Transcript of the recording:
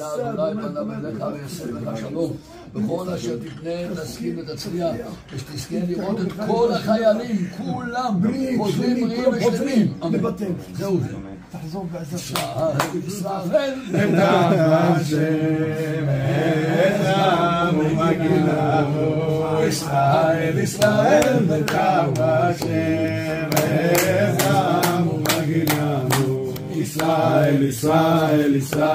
אדוני פניו אליך ויעשה לך שלום. בכל אשר תפנה תשכיל ותצליח. ושתזכה לראות את כל החיילים כולם חוזרים בריאים ושלמים. אמן. זהו זה. תחזור בעזרת ישראל בדם השם עזרם ומגיננו ישראל ישראל בדם השם עזרם ומגילנו, ישראל ישראל ישראל.